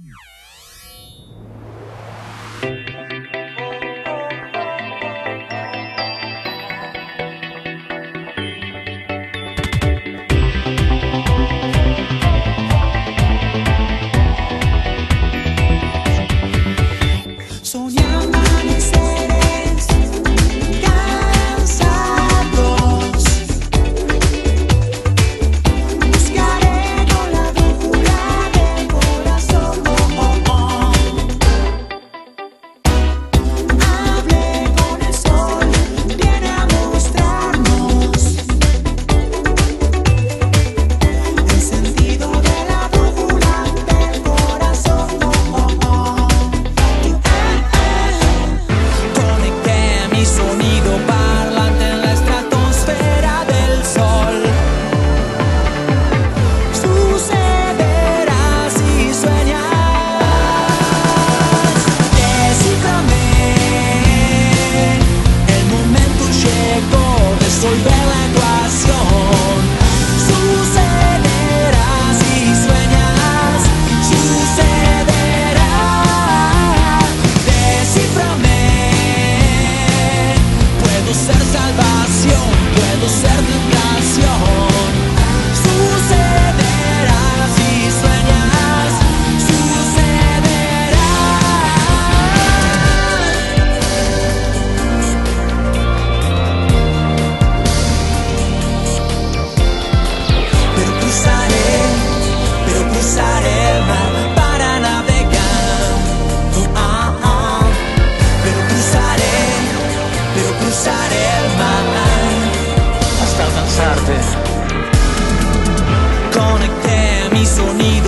Música el. Hasta alcanzarte. Conecté mi sonido.